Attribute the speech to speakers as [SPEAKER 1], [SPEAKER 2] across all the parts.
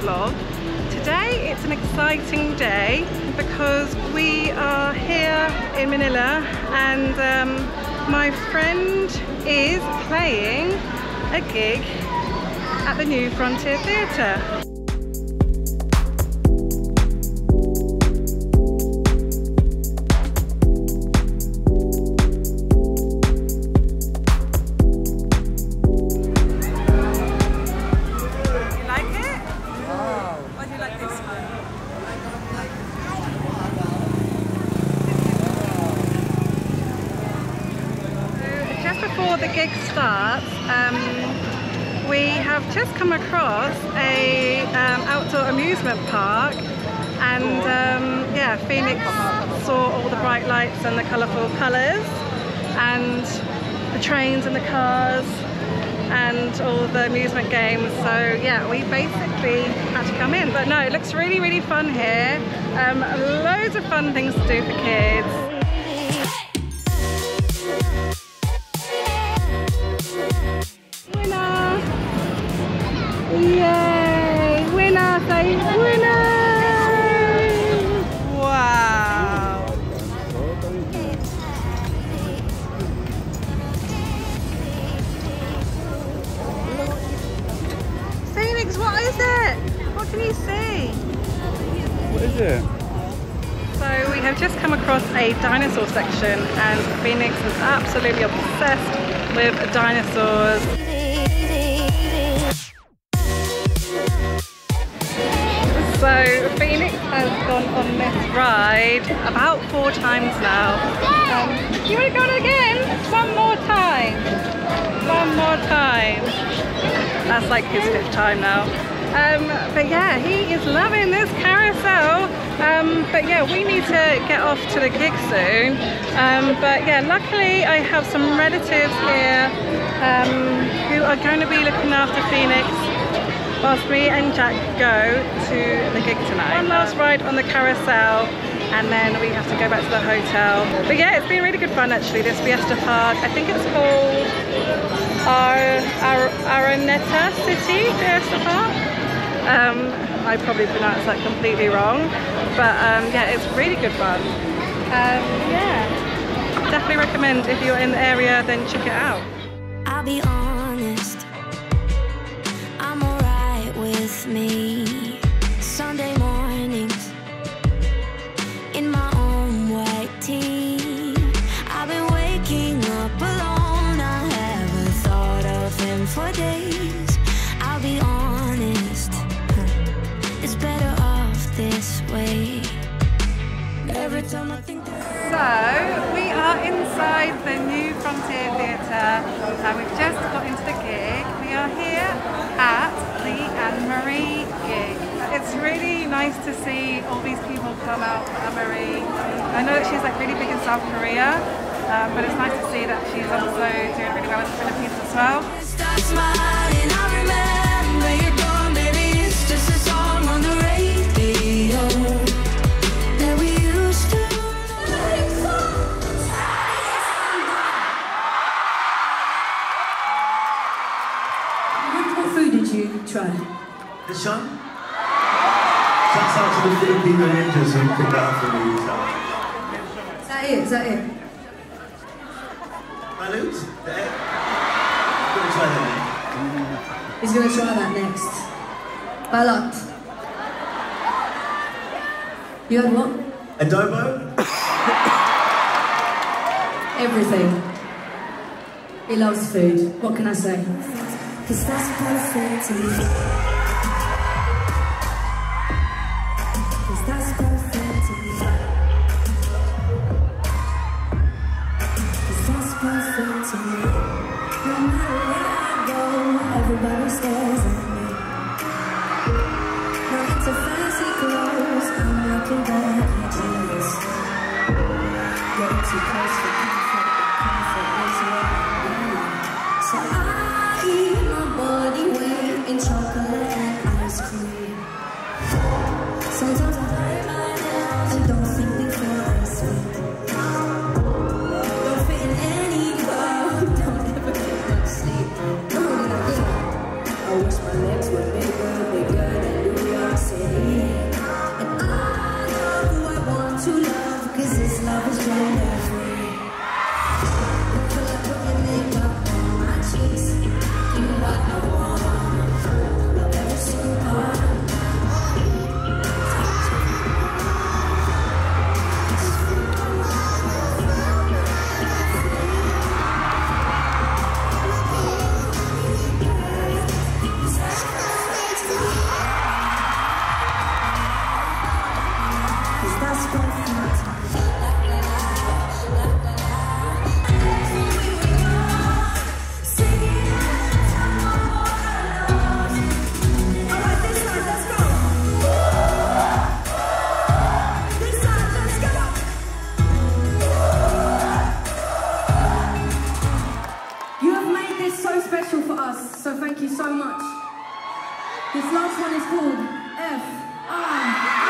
[SPEAKER 1] vlog. Today it's an exciting day because we are here in Manila and um, my friend is playing a gig at the New Frontier Theatre. bright lights and the colourful colours and the trains and the cars and all the amusement games so yeah we basically had to come in but no it looks really really fun here um, loads of fun things to do for kids Yay! Winner! Say winner! dinosaur section and Phoenix is absolutely obsessed with dinosaurs. So Phoenix has gone on this ride about four times now. Um, you want to go on again? One more time. One more time. That's like his fifth time now. Um, but yeah, he is loving this carousel. Um, but yeah, we need to get off to the gig soon. Um, but yeah, luckily I have some relatives here um, who are going to be looking after Phoenix whilst me and Jack go to the gig tonight. One last ride on the carousel and then we have to go back to the hotel. But yeah, it's been really good fun actually, this Fiesta Park. I think it's called Ar Ar Araneta City Fiesta Park. Um, I probably pronounced that completely wrong, but um, yeah, it's really good fun. Um, yeah, definitely recommend if you're in the area, then check it out. I'll be honest, I'm alright with
[SPEAKER 2] me. Sunday mornings, in my own white tee, I've been waking up alone. for days.
[SPEAKER 1] So, we are inside the new Frontier Theatre and we've just got into the gig. We are here at the Anne-Marie gig. It's really nice to see all these people come out for Anne-Marie. I know that she's like really big in South Korea, um, but it's nice to see that she's also doing really well in the Philippines as well.
[SPEAKER 2] Sean? Shouts out to the Filipino Rangers who picked out for me.
[SPEAKER 1] Is that it? Is that it?
[SPEAKER 2] My loot? That it? i gonna try that He's gonna try that next.
[SPEAKER 1] Balut. You had what?
[SPEAKER 2] Adobo?
[SPEAKER 1] Everything. He loves food. What can I say? Cause that's perfect to me. is running. us, so thank you so much. This last one is called F.I.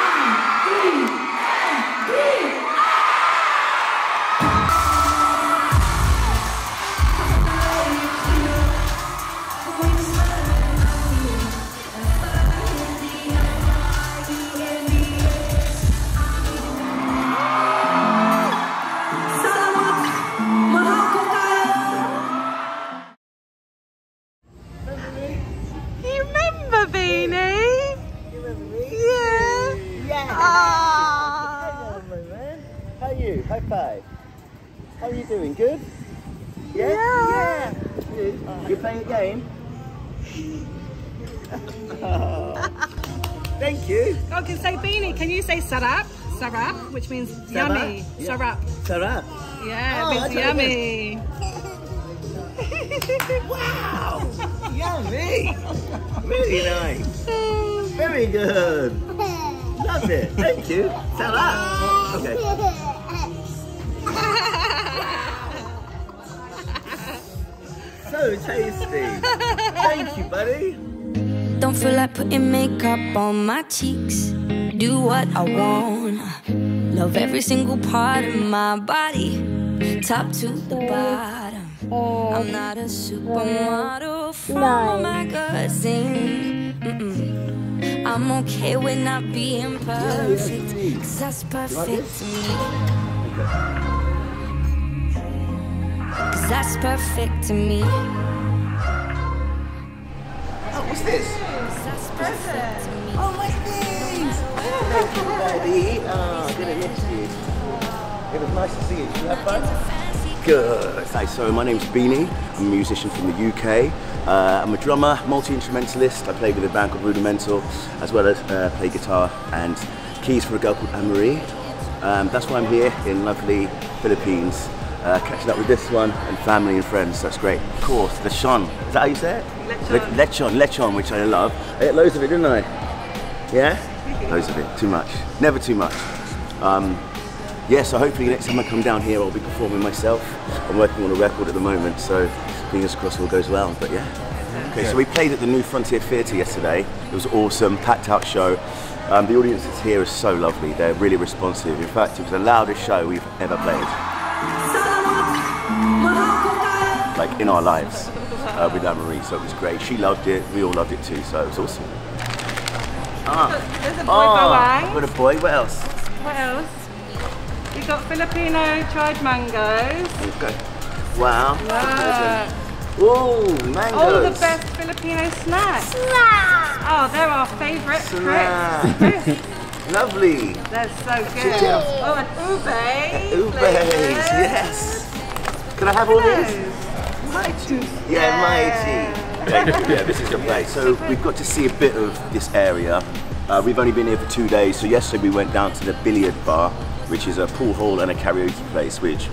[SPEAKER 1] Thank you. Okay, oh, so Beanie, can you say sarap? Sarap, which means sarap? yummy. Yeah. Sarap. Sarap. Yeah, oh, means yummy. wow! yummy! Very nice.
[SPEAKER 2] Very good. Love it. Thank you. Sarap. Okay. so tasty. Thank you, buddy. Feel like putting makeup on my cheeks. Do what I want. Love every single part of my body, top to the bottom. I'm not a supermodel from a magazine. Mm -mm. I'm okay with not being perfect, cause that's perfect to
[SPEAKER 1] me. Cause that's perfect to me. What's this? Present. Oh, my
[SPEAKER 2] things! Thank you, buddy. Oh, good to meet you. It was nice to see you. Did you have fun? Good. Hi, so my name's Beanie. I'm a musician from the UK. Uh, I'm a drummer, multi-instrumentalist. I play with a band called Rudimental, as well as uh, play guitar and keys for a girl called Anne-Marie. Um, that's why I'm here in lovely Philippines uh, catching up with this one, and family and friends. That's great. Of course, lechon. Is that how you say it? Lechon. Le lechon, lechon, which I love. I ate loads of it, didn't I? Yeah? loads of it. Too much. Never too much. Um, yeah, so hopefully next time I come down here, I'll be performing myself. I'm working on a record at the moment, so fingers crossed all goes well. But yeah. Okay, so we played at the New Frontier Theatre yesterday. It was awesome, packed out show. Um, the audience that's here is so lovely. They're really responsive. In fact, it was the loudest show we've ever played. in our lives uh, with Anne Marie, so it was great. She loved it, we all loved it too, so it was awesome. Ah. There's a boy ah, i a boy, what else?
[SPEAKER 1] What else? We've got Filipino dried mangoes.
[SPEAKER 2] Okay. Wow. Oh, mangoes. All the
[SPEAKER 1] best Filipino snacks. Snacks. Oh, they're our favourite
[SPEAKER 2] snacks. Lovely.
[SPEAKER 1] They're so good. Oh, and ube. Eh, ube. yes. Can I have all these? My
[SPEAKER 2] Yeah, yeah. my yeah, this is the place. So we've got to see a bit of this area. Uh, we've only been here for two days, so yesterday we went down to the billiard bar, which is a pool hall and a karaoke place, which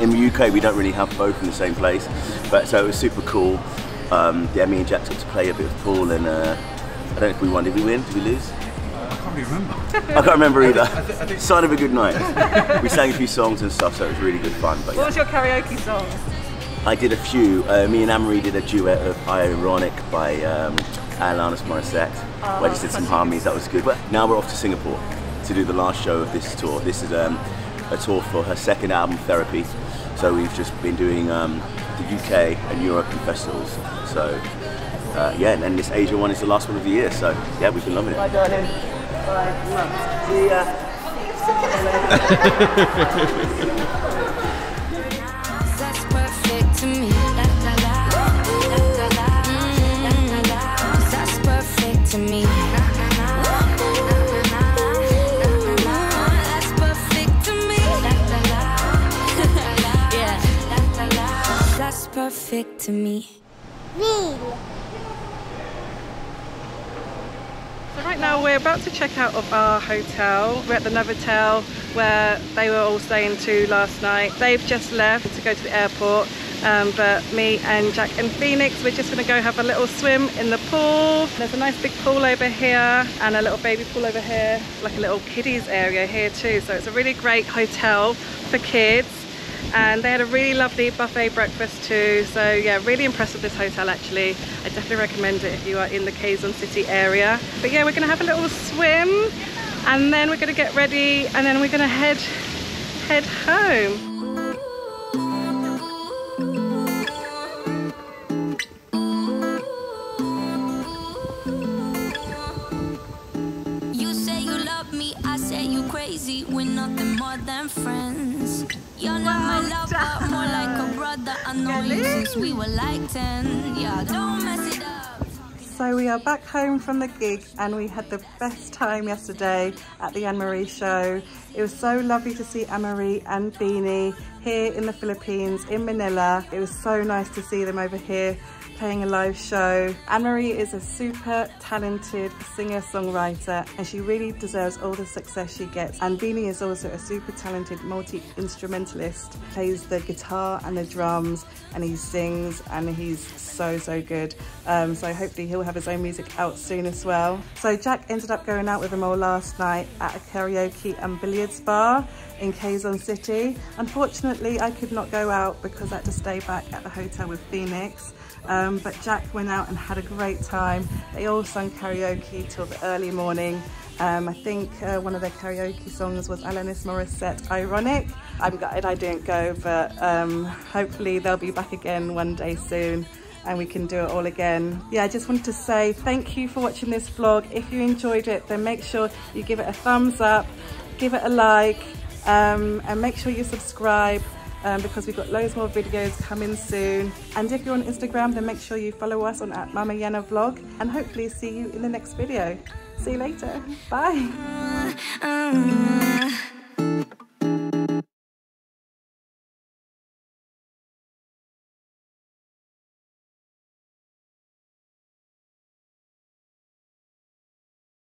[SPEAKER 2] in the UK we don't really have both in the same place, but so it was super cool. Um, yeah, me and Jack took to play a bit of pool, and uh, I don't know if we won. Did we win? Did we lose?
[SPEAKER 1] I can't remember. I can't remember either. I think, I
[SPEAKER 2] think Sign of a good
[SPEAKER 1] night.
[SPEAKER 2] we sang a few songs and stuff, so it was really good fun. But, yeah. what was
[SPEAKER 1] your karaoke song?
[SPEAKER 2] I did a few. Uh, me and Anne-Marie did a duet of Ironic by um, Alanis Morissette. Oh, where I just did some harmonies, that was good. But now we're off to Singapore to do the last show of this tour. This is um, a tour for her second album, Therapy. So we've just been doing um, the UK and European festivals. So uh, yeah, and then this Asia one is the last one of the year. So yeah, we've been loving it. Bye, darling. Bye. See ya. to
[SPEAKER 1] me. Me. So right now we're about to check out of our hotel. We're at the Novotel where they were all staying to last night. They've just left to go to the airport, um, but me and Jack and Phoenix, we're just gonna go have a little swim in the pool. There's a nice big pool over here and a little baby pool over here, like a little kiddies area here too. So it's a really great hotel for kids and they had a really lovely buffet breakfast too so yeah really impressed with this hotel actually I definitely recommend it if you are in the Quezon City area but yeah we're gonna have a little swim and then we're gonna get ready and then we're gonna head head home
[SPEAKER 2] friends. You're not my lover, more like a brother. I know you since we were like
[SPEAKER 1] 10. Yeah, don't mess it up. So we are back home from the gig and we had the best time yesterday at the Anne-Marie show. It was so lovely to see Anne-Marie and Beanie here in the Philippines, in Manila. It was so nice to see them over here playing a live show. Anne-Marie is a super talented singer-songwriter and she really deserves all the success she gets. And Beanie is also a super talented multi-instrumentalist, plays the guitar and the drums and he sings and he's so, so good. Um, so hopefully he'll have his own music out soon as well. So Jack ended up going out with them all last night at a karaoke and billiards bar in Quezon City. Unfortunately, I could not go out because I had to stay back at the hotel with Phoenix. Um, but Jack went out and had a great time. They all sang karaoke till the early morning. Um, I think uh, one of their karaoke songs was Alanis Morissette, Ironic. I'm gutted I didn't go, but um, hopefully they'll be back again one day soon and we can do it all again. Yeah, I just wanted to say thank you for watching this vlog. If you enjoyed it, then make sure you give it a thumbs up, give it a like, um, and make sure you subscribe um, because we've got loads more videos coming soon. And if you're on Instagram, then make sure you follow us on at Mama Vlog and hopefully see you in the next video. See you later. Bye. Uh, uh,